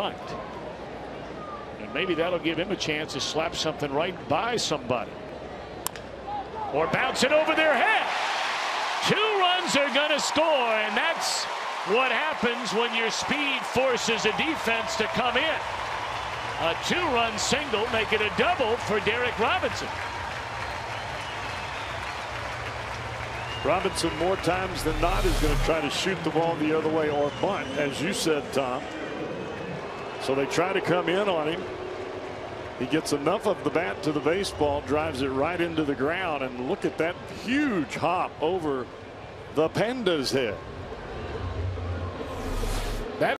And maybe that'll give him a chance to slap something right by somebody. Or bounce it over their head. Two runs are going to score, and that's what happens when your speed forces a defense to come in. A two-run single, make it a double for Derrick Robinson. Robinson more times than not is going to try to shoot the ball the other way or bunt, as you said, Tom. So they try to come in on him. He gets enough of the bat to the baseball, drives it right into the ground, and look at that huge hop over the Panda's head.